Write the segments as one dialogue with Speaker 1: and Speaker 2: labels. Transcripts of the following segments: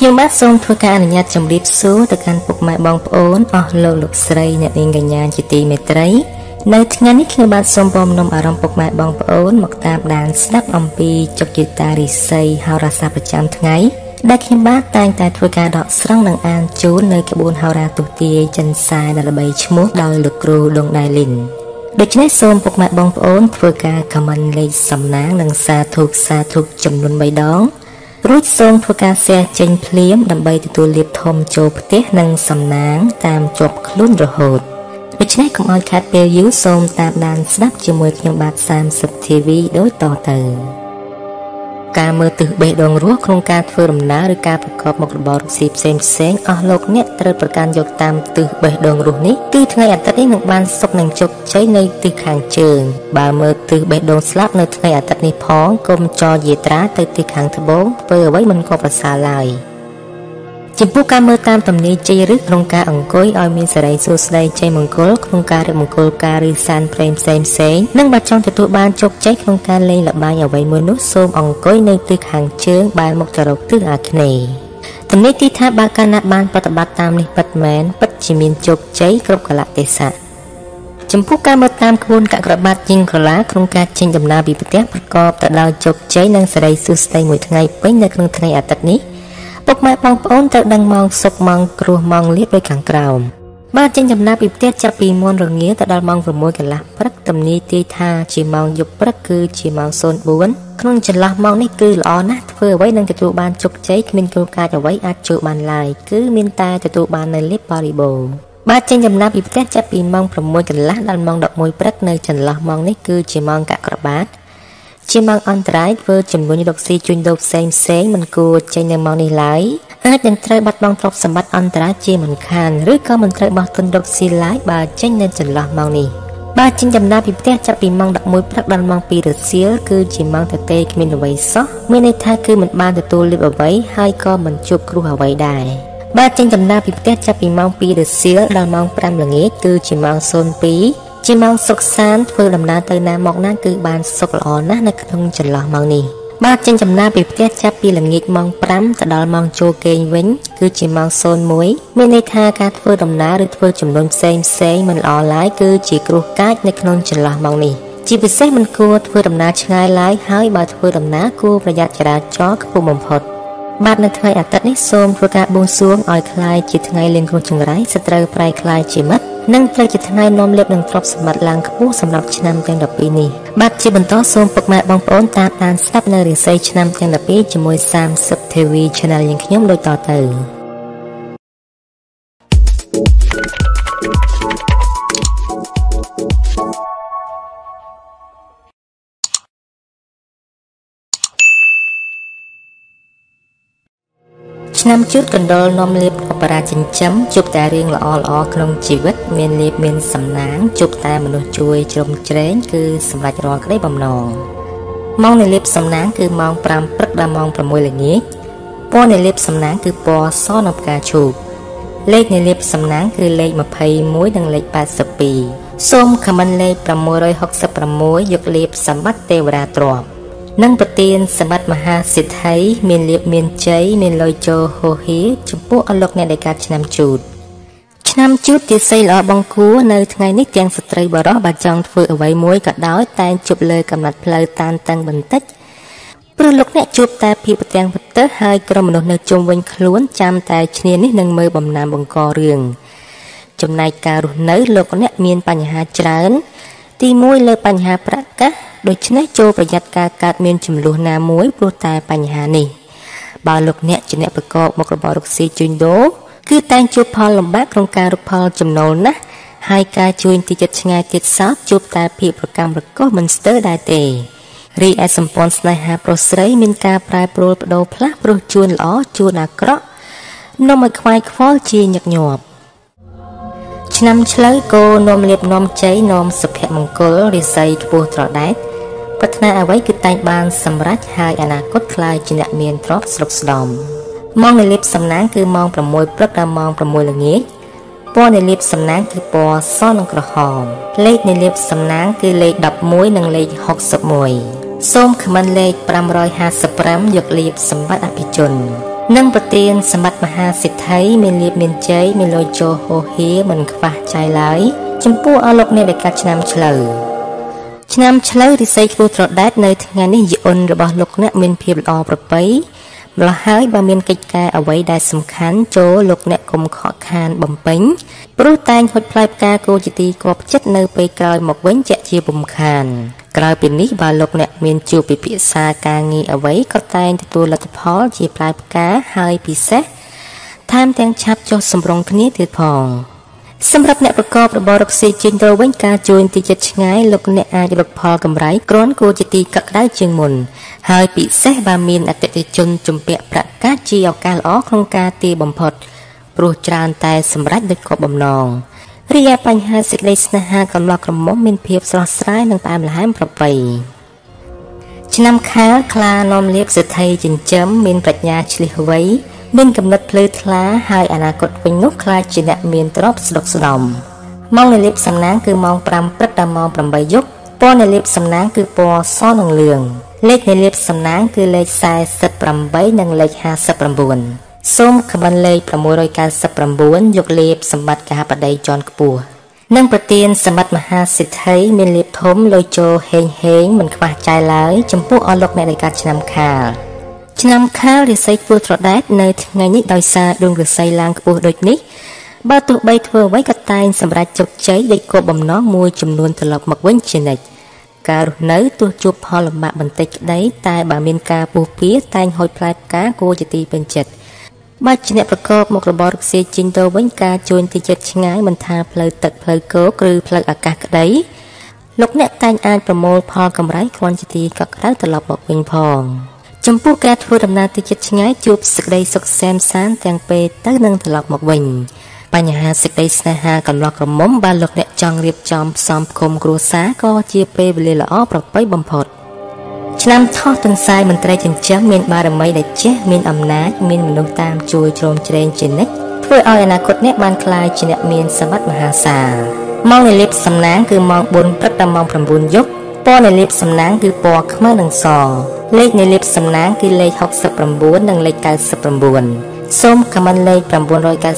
Speaker 1: ខ្ញុំបាទសូមធ្វើការអនុញ្ញាតជម្រាបសួរទៅកាន់ពុកម៉ែបងប្អូនអស់លោកលោកស្រីអ្នកនាងកញ្ញាជាទីមេត្រីនៅថ្ងៃនេះខ្ញុំបាទសូមបំណុំអារម្មណ៍ពុកម៉ែបងប្អូនមកតាមដានស្ដាប់អំពីចុកយតារិស័យហោរាសាស្ត្រប្រចាំថ្ងៃដែលខ្ញុំបាទតែងតែធ្វើការដកស្រង់និងអានជូននៅក្បួនហោរាទស្សទាយចិនសាដែលល្បីឈ្មោះដោយលោកគ្រូដងដៃលីនដូច្នេះសូមពុកម៉ែបងប្អូនធ្វើការ comment លេខសំណាងនិងសាធុសាធុចំនួន3ដង រួចសូមធ្វើការ share ចេញភ្លាមដើម្បីទទួលលាភធំចូលផ្ទះនិងសំណាងតាមជាប់ខ្លួនរហូតដូច្នេះកុំឲ្យខាត់ពេលយូរសូមតាមដានស្ដាប់ជាមួយខ្ញុំបាទ30 TV ដូចតទៅ ការមើលទិសបេះដូងរស់ក្នុងការធ្វើដំណើរឬការប្រកបមុខរបររកស៊ីផ្សេងផ្សេងអស់លោកអ្នកត្រូវប្រកាន់យកតាមទិសបេះដូងរស់នេះគឺថ្ងៃអាទិត្យនេះនឹងបានសុខនិងជោគជ័យនៅទិសខាងជើងបើមើលទិសបេះដូងស្លាប់នៅថ្ងៃអាទិត្យនេះផងកុំចោលយាត្រាទៅទិសខាងត្បូងធ្វើអ្វីមិនក៏ប្រសើរឡើយ ចំពោះការមើលតាមទំនាយជ័យឬក្នុងការអង្គុយឲ្យមានសេរីសួស្តីជ័យមង្គលក្នុងការរៀបមង្គលការឬសានព្រេងផ្សេងផ្សេងនិងបើចង់ទទួលបានជោគជ័យក្នុងការលេងល្បែងអ្វីមួយនោះសូមអង្គុយនៅទិសខាងជើងបែរមុខទៅរកទិសអាគ្នេយ៍ទំនាយទីថាបើកាលណាបានប្រតិបត្តិតាមនេះពិតមែនពិតជាមានជោគជ័យគ្រប់កលៈទេសៈចំពោះការមើលតាមក្បួនកក្របត្តិយិងក្រឡាក្នុងការចេញដំណើរពីប្រទេសប្រកបទៅដោយជោគជ័យនិងសេរីសួស្តីមួយថ្ងៃពេញនៅក្នុងថ្ងៃអាទិត្យនេះ ពុកម៉ែបងប្អូនត្រូវដឹងម៉ោងសុកម៉ោងគ្រោះម៉ោងលៀបដោយខាងក្រោមបាទចេញដំណើរពីផ្ទះចាប់ពីមុនរងាទៅដល់ម៉ោង6កន្លះព្រឹកទំនីទាយថាជាម៉ោងយប់ព្រឹកគឺជាម៉ោង04ក្នុងចន្លោះម៉ោងនេះគឺល្អណាស់ធ្វើអ្វីនឹងទទួលបានជោគជ័យគ្មានគោលការណ៍អ្វីអាចចូលបានឡើយគឺមានតែទទួលបាននៅលៀបបរិបូរណ៍បាទចេញដំណើរពីផ្ទះចាប់ពីម៉ោង6កន្លះដល់ម៉ោង11ព្រឹកនៅចន្លោះម៉ោងនេះគឺជាម៉ោងកាក់ក្របាត ជាម៉ោងអន្តរាយធ្វើចំនួនរកស៊ីជួញដូរផ្សេងផ្សេងមិនគួរចេញនៅម៉ោងនេះឡើយអាចនឹងត្រូវបាត់បង់ទ្រព្យសម្បត្តិអន្តរាយជាមិនខានឬក៏មិនត្រូវបោះទុនរកស៊ីឡើយបើចេញនៅចន្លោះម៉ោងនេះបើចេញដំណើរពីផ្ទះចាប់ពីម៉ោង11ព្រឹកដល់ម៉ោង2រសៀលគឺជាម៉ោងទទេគ្មានអ្វីសោះមានន័យថាគឺមិនបានទទួលលៀបអ្វីហើយក៏មិនជួបគ្រោះអ្វីដែរបើចេញដំណើរពីផ្ទះចាប់ពីម៉ោង2រសៀលដល់ម៉ោង5ល្ងាចគឺជាម៉ោង02 ជាម៉ោងសុខសាន្តធ្វើដំណើរទៅណាមកណាគឺបានសុខល្អណាស់នៅក្នុងចន្លោះម៉ោងនេះបាទចេញចំណាពីផ្ទះចាប់ពីល្ងាចម៉ោង5ទៅដល់ម៉ោងចូលគេងវិញគឺជាម៉ោង01មានន័យថាការធ្វើដំណើរឬធ្វើចំនួនផ្សេងផ្សេងមិនល្អឡើយគឺជាគ្រោះកាចនៅក្នុងចន្លោះម៉ោងនេះជាពិសេសមិនគួរធ្វើដំណើរឆ្ងាយឡើយហើយបើធ្វើដំណើរគួរប្រយ័ត្នចរាចរណ៍ខ្ពស់បំផុតបាទនៅថ្ងៃអាទិត្យនេះសូមធ្វើការបួងសួងឲ្យคล้ายជាថ្ងៃលៀងគ្រោះចង្រៃសត្រូវប្រែคล้ายជាមិត្ត និងត្រូវជាថ្ងៃនាំលៀបនឹងទ្រព្យសម្បត្តិឡើងខ្ពស់សម្រាប់ឆ្នាំទាំង12នេះបាទជាបន្តសូមពុកម៉ែបងប្អូនតាមដានស្ដាប់នៅរិស័យឆ្នាំទាំង12ជាមួយ30 TV Channel យើងខ្ញុំដូចតទៅ ឆ្នាំជូតកណ្ដុរនាំលៀបអបរាចិញ្ចឹមជួបតែរឿងល្អល្អក្នុងជីវិត មានលៀបមានសំណាងជួបតែមនុស្សជួយជ្រោមជ្រែងគឺសម្រេចរាល់ក្តីបំណងម៉ោងនៃលៀបសំណាងគឺម៉ោង5ព្រឹកដល់ម៉ោង6ល្ងាចពណ៌នៃលៀបសំណាងគឺពណ៌សនៅផ្កាឈូកលេខនៃលៀបសំណាងគឺលេខ21និងលេខ82សូមខមមិនលេខ666យកលៀបសម្បត្តិទេវតាទ្រព្យនិងប្រ ទានសម្បត្តិមហាសិទ្ធិមានលៀបមានជ័យមានលុយជោហូហៀចំពោះអលោកអ្នកដែលកើតឆ្នាំជូតឆ្នាំជូតជាស័យល្អបង្គួរនៅថ្ងៃនេះទាំងស្ត្រីបរោះបើចង់ធ្វើអ្វីមួយក៏ដោយតែងជប់លើកំណត់ផ្លូវតានតឹងបន្តិចព្រោះលោកអ្នកជួបតែភាពប្រទាំងប្រទើហើយក្រុមមនុស្សនៅជុំវិញខ្លួនចាំតែឈ្នានេះនឹងមើលបំណាំបង្ករឿងចំណែកការរស់នៅលោកអ្នកមានបញ្ហាច្រើន ទី1លើបញ្ហាប្រកាសដូច្នេះចូលប្រយ័ត្នការកើតមានចំនួនណាមួយព្រោះតែបញ្ហានេះបើលោកអ្នកជាអ្នកប្រកបមុខរបររកស៊ីជួញដូរគឺតែងជួបផលលំបាកក្នុងការរកផលចំណូលណាស់ហើយការជួញទីចិត្តឆ្ងាយទៀតសោតជួបតែភាពប្រកម្មប្រកុសមិនស្ទើរដែរទេរីឯសម្ព័ន្ធស្នេហាប្រុសស្រីមានការប្រែប្រួលបដូរផ្លាស់ព្រោះជួនល្អជួនអាក្រក់នំឲ្យខ្វាយខ្វល់ជាញឹកញាប់ ឆ្នាំឆ្លូវគោនាំលៀបនាំជ័យនាំសុភមង្គលរិស័យខ្ពស់ត្រដែតប្រាថ្នាអ្វីគឺតែងបានសម្រេចហើយអនាគតខ្លាយជាអ្នកមានទ្រព្យស្រុកស្ដំម៉ោងនៃលៀបសំណាងគឺម៉ោង6ព្រឹកដល់ម៉ោង6ល្ងាចពណ៌នៃលៀបសំណាងគឺពណ៌សនិងក្រហម លេខនៃលៀបសំណាងគឺលេខ11និងលេខ61សូមខមមិនលេខ555យកលៀបសម្បត្តិអភិជន និងប្រទានសម្បត្តិមហាសិទ្ធិមានលៀបមានជ័យមានលុយចូលហោហៀមិនខ្វះចៃឡើយចំពោះអស់លោកអ្នកដែលកាត់ឆ្នាំឆ្លូវឆ្នាំឆ្លូវរិស័យខ្ពស់ត្រដែតនៅថ្ងៃនេះយអ៊ុនរបស់លោកអ្នកមានភាពល្អប្រពៃម្ល៉េះហើយបើមានកិច្ចការអ្វីដែលសំខាន់ចូលលោកអ្នកកុំខកខានបំពេញព្រោះតែងហុចផ្លែផ្កាគោជាទីគប់ចិត្តនៅពេលក្រោយមកវិញជាជាបំខាន ក្រៅពីនេះបើលោកអ្នកមានជួបពិភាក្សាការងារអ្វីក៏តែងទទួលលទ្ធផលជាផ្លែផ្កាហើយពិសេសថែមទាំងឆាប់ចុះសម្រងគ្នាទៀតផងសម្រាប់អ្នកប្រកបរបររកស៊ីចេញទៅវិញការជួញទីចិត្តឆ្ងាយលោកអ្នកអាចរកផលកម្រៃគ្រាន់គួរជាទីកក់ក្ដៅជាងមុនហើយពិសេសបើមានអតិថិជនជំពាក់ប្រកាសជាឱកាសល្អក្នុងការទីបំផុតព្រោះច្រើនតែសម្រេចដូចគោលបំណង រីឯបញ្ហាសេចក្តីស្នេហាកំឡោះក្រមុំមានភាពស្រស់ស្រាយនិងផ្អែមល្ហែមប្រពៃឆ្នាំខាលខ្លានាំលៀបសេដ្ឋីចិញ្ចឹមមានប្រាជ្ញាឆ្លៀសវៃមានកំណត់ភ្លឺថ្លាហើយអនាគតវិញនោះខ្លាចជាអ្នកមានទ្រព្យស្ដុកស្ដំម៉ោងនៃលៀបសំណាងគឺម៉ោង5ព្រឹកដល់ម៉ោង8យប់ពណ៌នៃលៀបសំណាងគឺពណ៌សនិងលឿងលេខនៃលៀបសំណាងគឺលេខ48និងលេខ59 សូមខមមិនលេខ699យកលេបសម្បត្តិកហបតីជាន់ខ្ពស់និងប្រទានសម្បត្តិមហាសិទ្ធិមានលេបធំលុយចូលហេងហេងមិនខ្វះចាយឡើយចំពោះអស់លោកអ្នកនៃការឆ្នាំខាលឆ្នាំខាលរិស័យខ្ពស់ត្រដែតនៅថ្ងៃនេះដោយសារដួងរិស័យឡើងខ្ពស់ដូចនេះបើទោះបីធ្វើអ្វីក៏តែងសម្រេចជោគជ័យដូចគោលបំណងមួយចំនួនត្រឡប់មកវិញជានិច្ចការរស់នៅទោះជួបផលលំបាកបន្តិចក្តីតែបើមានការពុះពៀតែងហូចផ្លែផ្កាគួរជាទីពេញចិត្ត បើជាអ្នកប្រកបមុខរបររកស៊ីជីងទៅវិញការជួញទីចិត្តឆ្ងាយមិនថាផ្លូវទឹកផ្លូវគោកឬផ្លូវអាកាសក្តីលោកអ្នកតែងអាចប្រមូលផលកម្រៃគ្រាន់ជាទីកក់ក្ដៅត្រឡប់មកវិញផងចំពោះការធ្វើដំណើរទៅចិត្តឆ្ងាយជួបសេចក្តីសុខសែនសានទាំងពេលទៅនិងត្រឡប់មកវិញបញ្ហាសេចក្តីស្នេហាកន្លោះក្រមុំបើលោកអ្នកចង់រៀបចំផ្សំផ្គុំគ្រួសារក៏ជាពេលវេលាល្អប្រពៃបំផុត ឆ្នាំថោះទន្សាយមន្ត្រីចិញ្ចឹមមានបារមីដែលចេះមានអំណាចមានមនុស្សតាមជួយជ្រោមជ្រែងជានិច្ចធ្វើឲ្យអនាគតអ្នកបានក្លាយជាអ្នកមានសម្បត្តិមហាសាលម៉ោងនៃលៀបសំណាងគឺម៉ោង4ព្រឹកដល់ម៉ោង9យប់ពណ៌នៃលៀបសំណាងគឺពណ៌ខ្មៅនិងសលេខនៃលៀបសំណាងគឺលេខ69និងលេខ99សូមខមមិនលេខ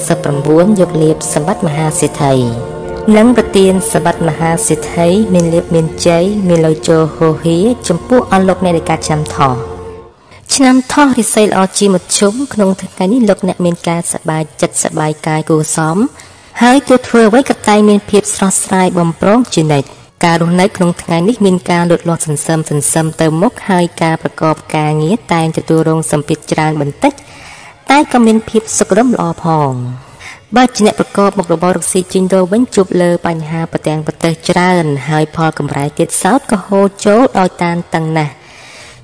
Speaker 1: 999យកលៀបសម្បត្តិមហាសិទ្ធិ និងប្រទានសម្បត្តិមហាសិទ្ធិមានលៀបមានជ័យមានលុយចូលហូហៀចំពោះអស់លោកអ្នកនៃការចាំថោះឆ្នាំថោះរិស័យល្អជាមធ្យមក្នុងថ្ងៃនេះលោកអ្នកមានការសប្បាយចិត្តសប្បាយកាយគួរសមហើយទោះធ្វើអ្វីក៏តែងមានភាពស្រស់ស្រាយបំប្រងជានិច្ចការរស់នៅក្នុងថ្ងៃនេះមានការលូតលាស់សន្សឹមសន្សឹមទៅមុខហើយការប្រកបការងារតែងទទួលរងសម្ពាធច្រើនបន្តិចតែក៏មានភាពសុខដុមល្អផង បើជាអ្នកប្រកបមុខរបររកស៊ីជីងទៅវិញជួបលើបញ្ហាប្រទាំងប្រទេសច្រើន ហើយផលកម្រៃទៀតសោតក៏ហូរចូលដោយតានតឹងណាស់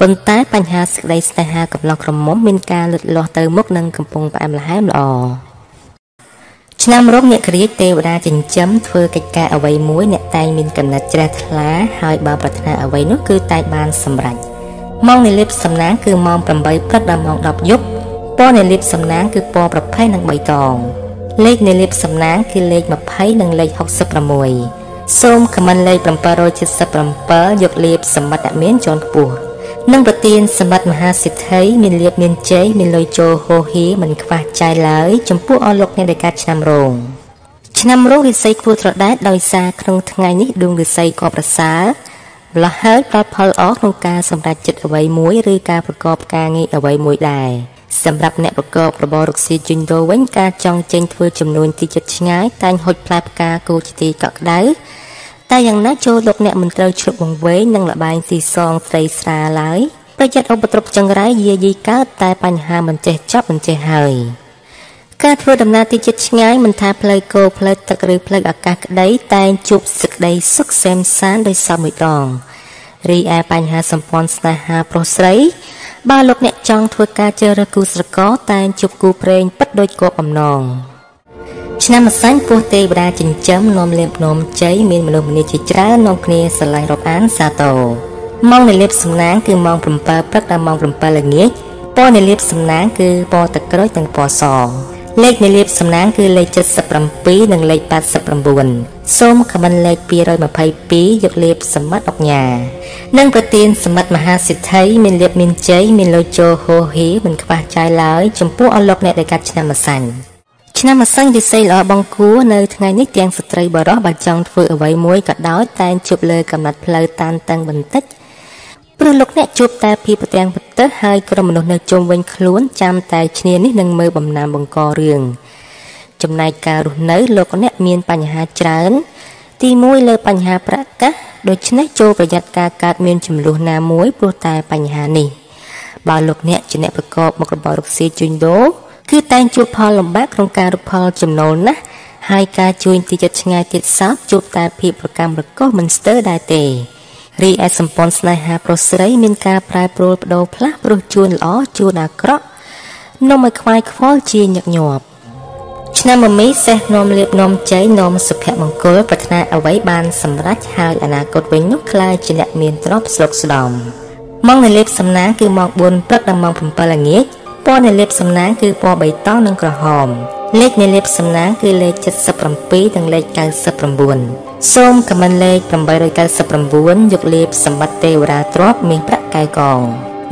Speaker 1: ប៉ុន្តែបញ្ហាសេចក្តីស្នេហាកំឡោះក្រមុំមានការលូតលាស់ទៅមុខនិងកំពុងផ្អែមល្ហែមល្អឆ្នាំរោគអ្នកក្រៀកទេវតាចិញ្ចឹមធ្វើកិច្ចការអ្វីមួយអ្នកតែងមានកំណត់ជ្រះថ្លាហើយបើប្រាថ្នាអ្វីនោះគឺតែងបានសម្រេចម៉ោងនៃលៀបសំណាងគឺម៉ោង8ព្រឹកដល់ម៉ោង10យប់ពណ៌នៃលៀបសំណាងគឺពណ៌ប្រផេះនិងបៃតង លេខនៃលៀបសំណាងគឺលេខ20និងលេខ66សូមខមមិនលេខ777យកលៀបសម្បត្តិមានជាន់ខ្ពស់និងប្រទានសម្បត្តិមហាសិទ្ធិមានលៀបមានជ័យមានលុយចូលហូហៀមិនខ្វះចាយឡើយចំពោះអស់លោកអ្នកដែលកើតឆ្នាំរោងឆ្នាំរោងរិស័យគួរត្រដែតដោយសារក្នុងថ្ងៃនេះដួងរិស័យក៏ប្រសើរម្ល៉េះហើយផ្ដល់ផលល្អក្នុងការសម្រេចចិត្តអ្វីមួយឬការប្រកបការងារអ្វីមួយដែរ សម្រាប់អ្នកប្រកបរបររកស៊ីជញ្ញោវិញការចង់ចេញធ្វើចំនួនទីចិត្តឆ្ងាយតែងហុចផ្លែផ្កាគោជាទីកក់ក្ដៅតែយ៉ាងណាចូលលោកអ្នកមិនត្រូវឆ្លុះបង្វែងនិងលបែងទីសងស្រីស្រាឡើយប្រយ័ត្នឧបទ្រពចង្រៃយាយីកើតតែបញ្ហាមិនចេះចប់មិនចេះហើយការធ្វើដំណើរទីជិតឆ្ងាយមិនថាផ្លូវគោផ្លូវទឹកឬផ្លូវអាកាសក្តីតែងជួបសេចក្តីសុខសែមសានដោយសមមួយដងរីឯបញ្ហាសម្ព័ន្ធស្នេហាប្រុសស្រី បើលោកអ្នកចង់ធ្វើការជ្រើសរើសគូស្រករតែងជួបគូព្រេងពិតដោយគោលបំណងឆ្នាំម្សាញ់ពោះទេវតាចិញ្ចឹមនាំលៀបនំជ័យមានមនុស្សម្នាជាច្រើននាំគ្នាស្រឡាញ់រាប់អានសាទរម៉ោងនៃលៀបសំណាងគឺម៉ោង7ព្រឹកដល់ម៉ោង7ល្ងាចពណ៌នៃលៀបសំណាងគឺពណ៌ទឹកក្រូចនិងពណ៌សលេខនៃលៀបសំណាងគឺលេខ77និងលេខ89 សូមខមមិនលេខ222យកលេបសម្បត្តិអុកញ៉ានិងប្រទានសម្បត្តិមហាសិទ្ធិមានលេបមានជ័យមានលោជោហូហីមិនខ្វះចាយឡើយចំពោះអស់លោកអ្នកដែលកាត់ឆ្នាំម្សាញ់ឆ្នាំម្សាញ់រិស័យល្អបងគួរនៅថ្ងៃនេះទាំងស្ត្រីបរោះបើចង់ធ្វើអ្វីមួយក៏ដោយតែងជប់លើកំណត់ផ្លូវតានតឹងបន្តិចព្រោះលោកអ្នកជួបតែភីប្រទាំងប្រទើហើយក្រុមមនុស្សនៅជុំវិញខ្លួនចាំតែឈ្នានេះនឹងមើលបំណាំបង្ករឿង ចំណែកការរស់នៅលោកអ្នកមានបញ្ហាច្រើន ទី1លើបញ្ហាប្រកាសដូច្នេះចូលប្រយ័ត្នការកើតមានចំនួនណាមួយព្រោះតែបញ្ហានេះបើលោកអ្នកជាអ្នកប្រកបមុខរបររកស៊ីជួញដូរគឺតែងជួបផលលំបាកក្នុងការរកផលចំណូលណាស់ហើយការជួញទីចិត្តឆ្ងាយទៀតសោតជួបតែភាពប្រកម្មប្រកុសមិនស្ទើរដែរទេរីឯសម្ព័ន្ធស្នេហាប្រុសស្រីមានការប្រែប្រួលបដូរផ្លាស់ព្រោះជួនល្អជួនអាក្រក់នំឲ្យខ្វាយខ្វល់ជាញឹកញាប់ ឆ្នាំមមីសេះនាំលៀបនាំជ័យនាំសុភមង្គលប្រាថ្នាអ្វីបានសម្រេចហើយអនាគតវិញនោះខ្លាចជាអ្នកមានទ្រព្យស្រុកស្ដំម៉ោងនៃលៀបសំណាងគឺម៉ោង4ព្រឹកដល់ម៉ោង7ល្ងាចពណ៌នៃលៀបសំណាងគឺពណ៌បៃតងនិងក្រហមលេខនៃលៀបសំណាងគឺលេខ77និងលេខ99សូមខមមិនលេខ899យកលៀបសម្បត្តិទេវតាទ្រព្យមានប្រាក់កែកង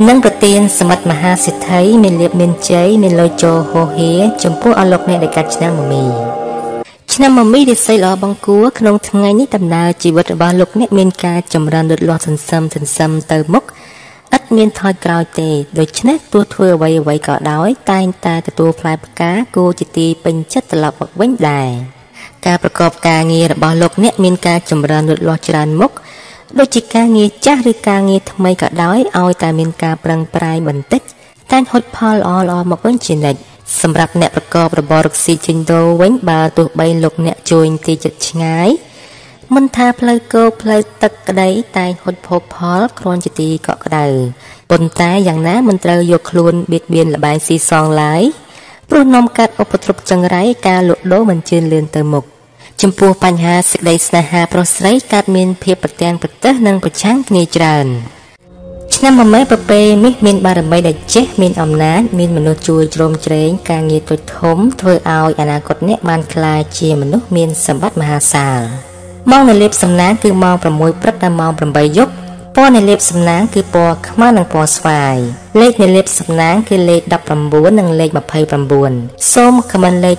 Speaker 1: និងប្រទានសមិទ្ធមហាសិទ្ធិមានលៀបមានជ័យមានលុយជោហូហៀចំពោះអស់លោកអ្នកដែលកាត់ឆ្នាំមមីឆ្នាំមមីរិស័យល្អបង្គួរក្នុងថ្ងៃនេះដំណើរជីវិតរបស់លោកអ្នកមានការចម្រើនលូតលាស់សន្សឹមសន្សឹមទៅមុខឥតមានថយក្រោយទេដូច្នេះទោះធ្វើអ្វីអ្វីក៏ដោយ តែងតែទទួលផ្លែផ្កាគួរជាទីពេញចិត្តត្រឡប់មកវិញដែរការប្រកបការងាររបស់លោកអ្នកមានការចម្រើនលូតលាស់ច្រើនមុខ ដូចជាការងារចាស់ឬការងារថ្មីក៏ដោយឲ្យតែមានការប្រឹងប្រែងបន្តិចតែហុចផលល្អល្អមកវិញជានិច្ចសម្រាប់អ្នកប្រកបរបររកស៊ីចិញ្ចោវិញបើទោះបីលោកអ្នកជួយទីចិត្តឆ្ងាយមិនថាផ្លូវគោកផ្លូវទឹកក្តីតែហុចភពផលគ្រាន់ជាទីកក់ក្ដៅប៉ុន្តែយ៉ាងណាមិនត្រូវយកខ្លួនបៀតបៀនលបែងស៊ីសងឡើយព្រោះនាំកាត់ឧបទ្រពចង្រៃការលក់ដូរមិនជឿនលឿនទៅមុខ ចំពោះបញ្ហាសេចក្តីស្នេហាប្រុសស្រីកើតមានភាពប្រទាំងប្រទះនិងប្រឆាំងគ្នាច្រើនឆ្នាំមមែប្រពេនេះមានបារមីដែលចេះមានអំណាចមានមនុស្សជួយជ្រោមជ្រែងការងារទុច្ចធំធ្វើឲ្យអនាគតអ្នកបានក្លាយជាមនុស្សមានសម្បត្តិមហាសាលម៉ោងនៃលេបសំណាងគឺម៉ោង6ព្រឹកដល់ម៉ោង8យប់ ពណ៌នៃលេបសំណាងគឺពណ៌ខ្មៅនិងពណ៌ស្វាយលេខនៃលេបសំណាងគឺលេខ19និងលេខ29សូមខមមិនលេខ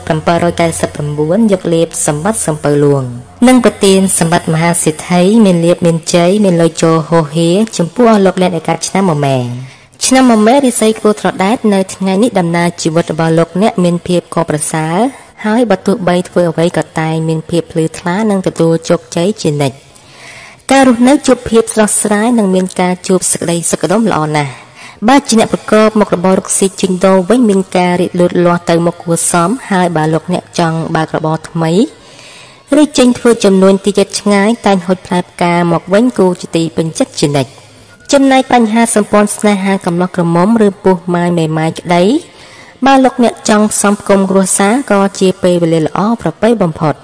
Speaker 1: 799យកលេបសម្បត្តិសំពៅលួងនិងប្រទានសម្បត្តិមហាសិទ្ធិមានលេបមានជ័យមានលុយជោហូហៀចំពោះអស់លោកអ្នកឯកាត់ឆ្នាំមមែឆ្នាំមមែរិស័យគួត្រដែតនៅថ្ងៃនេះដំណើរជីវិតរបស់លោកអ្នកមានភាពកប្រសើរហើយបើទោះបីធ្វើអ្វីក៏តែងមានភាពភ្លឺថ្លានិងទទួលជោគជ័យជានិច្ច ការរស់នៅជួបភាពស្រស់ស្រាយនិងមានការជួបសេចក្តីសុខដុមល្អណាស់បើជាអ្នកប្រកបមុខរបររកស៊ីជីងដូវិញមានការរីកលូតលាស់ទៅមុខគួរសមហើយបើលោកអ្នកចង់បើករបរថ្មីឬចេញធ្វើចំនួនទីចិត្តឆ្ងាយតែងហុចផ្លែផ្កាមកវិញគូជាទីពេញចិត្តជានិច្ចចំណែកបញ្ហាសម្ព័ន្ធស្នេហាកំឡោះក្រមុំឬពុះម៉ាយមេម៉ាយក្តីបើលោកអ្នកចង់ផ្សំផ្គុំគ្រួសារក៏ជាពេលវេលាល្អប្រពៃបំផុត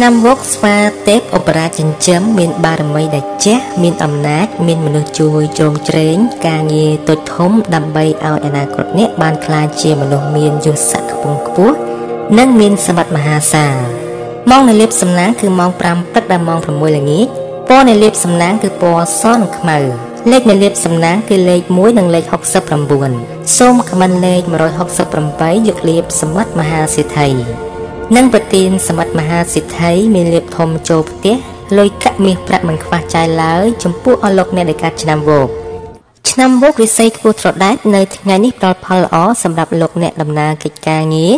Speaker 1: ឆ្នាំវកស្វាទេពឧបរាជចិញ្ចឹមមានបារមីដែលជះមានអំណាច មានមនុស្សជួយជ្រោមជ្រែងការងារទុច្ចធំដើម្បីឲ្យអនាគតអ្នកបានក្លាយជាមនុស្សមានយុទ្ធសាស្ត្រខ្ពង់ខ្ពស់និងមានសម្បត្តិមហាសាលម៉ោងនៃលៀបសំណាងគឺម៉ោង5ព្រឹកដល់ម៉ោង6ល្ងាចពណ៌នៃលៀបសំណាងគឺពណ៌សនិងខ្មៅលេខនៃលៀបសំណាងគឺលេខ1និងលេខ69សូមខមមិនលេខ168យកលៀបសម្បត្តិមហាសិទ្ធិនិងប្រ ទានសម្បត្តិមហាសិទ្ធិមានលៀបធំចូលផ្ទះលុយកាក់មាសប្រាក់មិនខ្វះចាយឡើយចំពោះអស់លោកអ្នកដែលកាត់ឆ្នាំវោកឆ្នាំវោករិស័យខ្ពស់ត្រដែតនៅថ្ងៃនេះផ្ដល់ផលល្អសម្រាប់លោកអ្នកដំណើរកិច្ចការងារ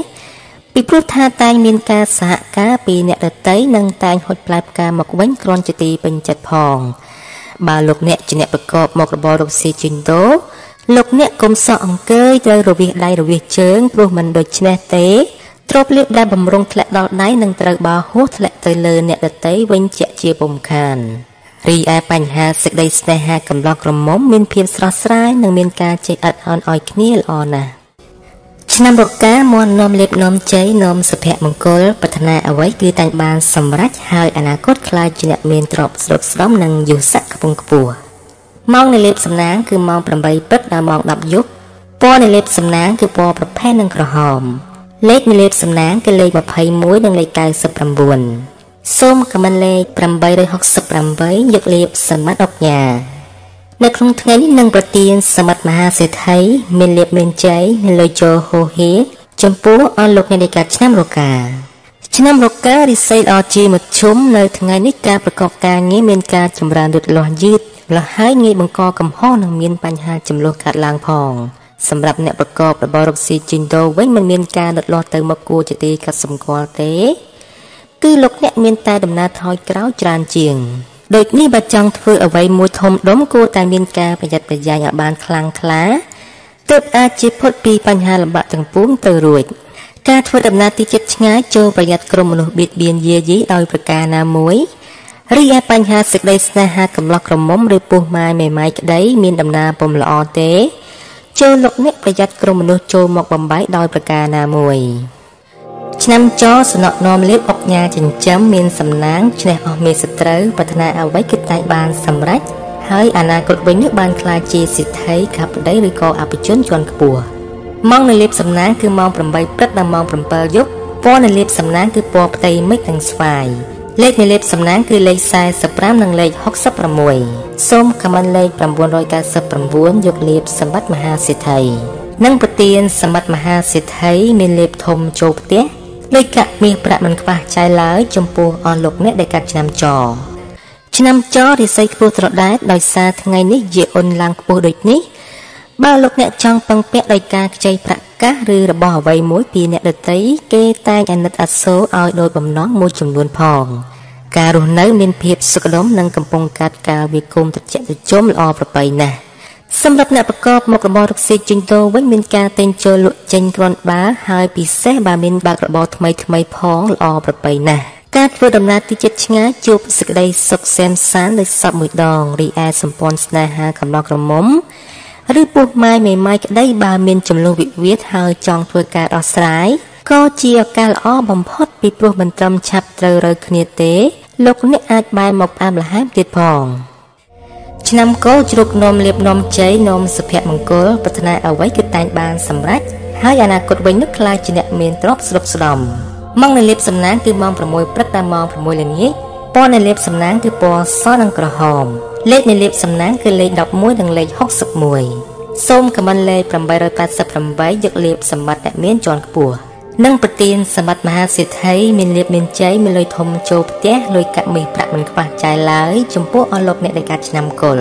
Speaker 1: ពីព្រោះថាតែងមានការសហការពីអ្នកដតីនិងតែងហុចផ្លែផ្កាមកវិញគ្រាន់ជាទីពេញចិត្តផងបើលោកអ្នកជាអ្នកប្រកបមុខរបររកស៊ីជីងដូលោកអ្នកកុំសក់អង្គើយត្រូវរវិសដៃរវិសជើងព្រោះមិនដូច្នេះទេ ទ្រពលៀបដែលបំរុងធ្លាក់ដល់ដៃនឹងត្រូវបោហួសធ្លាក់ទៅលើអ្នកដតីវិញជាជាពុំខានរីឯបញ្ហាសេចក្តីស្នេហាកំឡោះក្រមុំមានភាពស្រស់ស្រាយនិងមានការចេះអត់អន់ឲ្យគ្នាល្អណាស់ឆ្នាំរកាមន់នាំលេបនាំជ័យនាំសុភមង្គលប្រាថ្នាអ្វីគឺតែងបានសម្រេចហើយអនាគតខ្លាចជាអ្នកមានទ្រព្យស្រុកស្ដំនិងយុស័កខ្ពង់ខ្ពស់ម៉ោងនៃលេបសំណាងគឺម៉ោង8ព្រឹកដល់ម៉ោង10យប់ពណ៌នៃលេបសំណាងគឺពណ៌ប្រផេះនិងក្រហម លេខនៃលេខសំណាងគឺលេខ21និងលេខ99សូមខមមិនលេខ868យកលេខសមិទ្ធអុកញ៉ានៅក្នុងថ្ងៃនេះនឹងប្រទានសមិទ្ធមហាសេដ្ឋីមានលៀបមានជ័យនៅលើជោហូហេចំពោះអស់លោកអ្នកនៃការឆ្នាំរកាឆ្នាំរការិស័យល្អជាមធ្យមនៅថ្ងៃនេះការប្រកបការងារមានការចម្រើនលូតលាស់យឺតលះហើយងាយបង្កកំហុសនិងមានបញ្ហាចំនួនកាត់ឡើងផង សម្រាប់អ្នកប្រកបរបររកស៊ីជីងដូវិញមិនមានការលុតលាស់ទៅមកគួរជាទីកាត់សម្គាល់ទេ គឺលោកអ្នកមានតែដំណើរថយក្រោយច្រើនជាងដូចនេះបើចង់ធ្វើអ្វីមួយធំដុំគួរតែមានការប្រយ័ត្នប្រយែងឲ្យបានខ្លាំងក្លាទើបអាចជៀសផុតពីបញ្ហាលំបាកទាំងពួងទៅរួចការធ្វើដំណើរទីជិតឆ្ងាយចូលប្រយ័ត្នក្រុមមនុស្សបៀតបៀនយាយីដោយប្រការណាមួយរីឯបញ្ហាសេចក្តីស្នេហាកំឡោះក្រមុំឬពោះម៉ាយមេម៉ាយក្តីមានដំណើរពុំល្អទេ ចូលលោកអ្នកប្រយ័ត្នក្រុមមនុស្សចូលមកបំបីដោយប្រការណាមួយឆ្នាំចសំណក់នាំលៀបអុកញ៉ាចិញ្ចឹមមានសំណាងឈ្នះអស់មេសត្រូវប្រាថ្នាអ្វីគឺតែបានសម្រេចហើយអនាគតវិញនេះបានក្លាយជាសិទ្ធិខាប់ប្តីឬក៏អភិជនជាន់ខ្ពស់ម៉ោងនៅលៀបសំណាងគឺម៉ោង8ព្រឹកដល់ម៉ោង7យប់ពណ៌នៅលៀបសំណាងគឺពណ៌ផ្ទៃមេឃនិងស្វាយ លេខនៃលេខសំណាងគឺលេខ45និងលេខ66សូមខមមិនលេខ999យកលេខសម្បត្តិមហាសិទ្ធិនិងប្រទៀនសម្បត្តិមហាសិទ្ធិមានលេខធំចូលផ្ទះលេខកាក់មាសប្រាក់មិនខ្វះចាយឡើយចំពោះអស់លោកអ្នកដែលកាត់ឆ្នាំចឆ្នាំចរិស័យខ្ពស់ត្រដែតដោយសារថ្ងៃនេះជាអ៊ុនឡើងខ្ពស់ដូចនេះ បើលោកអ្នកចង់ពឹងពាក់ដោយការខ្ចីប្រាក់កាសឬរបស់អ្វីមួយពីអ្នកដទៃគេតែងអាណិតអាសូរឲ្យដោយបំណងមួយចំនួនផងការរស់នៅមានភាពសុខដុមនិងកំពុងកាត់ការវាគុំត្រជាក់ត្រជុំល្អប្រពៃណាស់សម្រាប់អ្នកប្រកបមុខរបររកស៊ីជិញតូវិញមានការទិញចូលលក់ចេញគ្រាន់បើហើយពិសេសបើមានបើករបរថ្មីថ្មីផងល្អប្រពៃណាស់ការធ្វើដំណើរទីជិតឆ្ងាយជួបសេចក្តីសុខសែនសានដោយសពមួយដងរីឯសម្ព័ន្ធស្នេហាកំណត់ក្រមុំ ឬពោះម៉ាយមេម៉ាយក្តីបើមានចំនួនវិវាទហើយចង់ធ្វើការដោះស្រាយក៏ជាឱកាសល្អបំផុតពីព្រោះមិនត្រឹមឆាប់ត្រូវរើគ្នាទេលោកអ្នកអាចបែរមកផ្អាមលហែមទៀតផងឆ្នាំកោជ្រុកនំលៀបនំជ័យនំសុភមង្គលប្រាថ្នាអ្វីគឺតែងបានសម្រេចហើយអនាគតវិញនោះខ្លាចជាអ្នកមានទ្រព្យស្រុកស្ដំម៉ោងនៃលៀបសំណាងគឺម៉ោង6ព្រឹកដល់ម៉ោង6ល្ងាចពណ៌នៃលៀបសំណាងគឺពណ៌សនិងក្រហម លេខនៃលៀបសំណាងគឺលេខ11និងលេខ61សូមខមមិនលេខ888យកលៀបសម្បត្តិអ្នកមានជាន់ខ្ពស់និងប្រទានសម្បត្តិមហាសេដ្ឋីមានលៀបមានជ័យមានលុយធំចូលផ្ទះលុយកាក់មាសប្រាក់មិនខ្វះចាយឡើយចំពោះអស់លោកអ្នកដែលកាត់ឆ្នាំកុល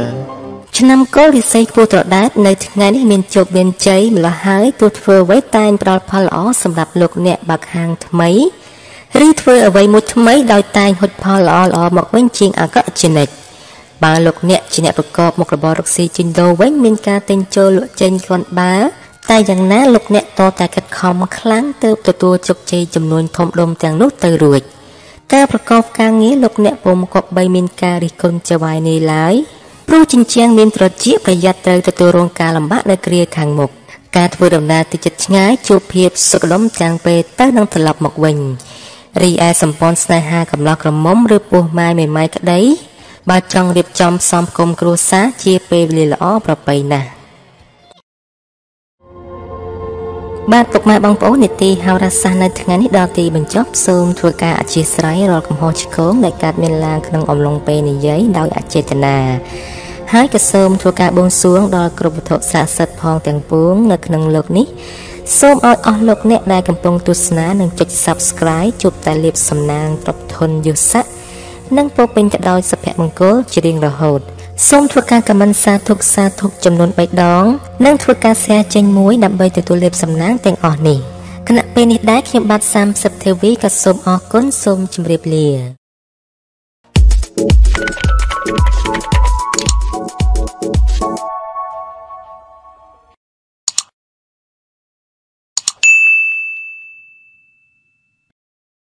Speaker 1: ឆ្នាំកុលរិស័យខ្ពស់ត្រដែតនៅថ្ងៃនេះមានជោគមានជ័យម្ល៉េះហើយទោះធ្វើអ្វីតែងផ្ដល់ផលល្អសម្រាប់លោកអ្នកបើកហាងថ្មីឬធ្វើអ្វីមួយថ្មីដោយតែងហុចផលល្អល្អមកវិញជាងអាក្រក់ជានិច្ច បើលោកអ្នកជាអ្នកប្រកបមុខរបររកស៊ីជីងដូវិញមានការទិញចូលលក់ចេញគ្រាន់បើតែយ៉ាងណាលោកអ្នកតតែខិតខំខ្លាំងទើបទទួលជោគជ័យចំនួនធំដុំទាំងនោះទៅរួចការប្រកបការងារលោកអ្នកពុំគប្បីមានការរិះគន់ចវាយនេះឡើយព្រោះជញ្ជាំងមានត្រចៀកប្រយ័ត្នត្រូវទទួលរងការលំបាកនៅគ្រាខាងមុខការធ្វើដំណើរទៅចិត្តឆ្ងាយជួបភាពសុខដុមទាំងពេលទៅនឹងត្រឡប់មកវិញរីឯសម្ព័ន្ធស្នេហាកំឡោះក្រមុំឬពោះម៉ាយមេម៉ាយក្តី បើចង់រៀបចំផ្សំគុំគ្រួសារជាពេលវេលាល្អប្រពៃណាស់បាទពុកម៉ែបងប្អូននីតិហោរាសាស្ត្រនៅថ្ងៃនេះដល់ទីបញ្ចប់សូមធ្វើការអធិស្ឋានរាល់កំហុសឆ្គងដែលកើតមានឡើងក្នុងអំឡុងពេលនិយាយដោយអចេតនាហើយក៏សូមធ្វើការបួងសួងដល់គ្រប់វត្ថុស័ក្តិសិទ្ធិផងទាំងពួងនៅក្នុងលោកនេះសូមឲ្យអស់លោកអ្នកដែលកំពុងទស្សនានិងចុច Subscribe ជួបតែលាភសំណាងទ្រព្យធនយុស័ក និងពោពេញទៅដោយសុភមង្គលជារៀងរហូត។សូមធ្វើការខមមិនសាធុកសាធុកចំនួន3ដង និងធ្វើការ share ចេញមួយដើម្បីទទួលលាភសំណាងទាំងអស់នេះគណៈពេលនេះដែរខ្ញុំបាទ30ទេវីក៏សូមអរគុណសូមជម្រាបលា thank you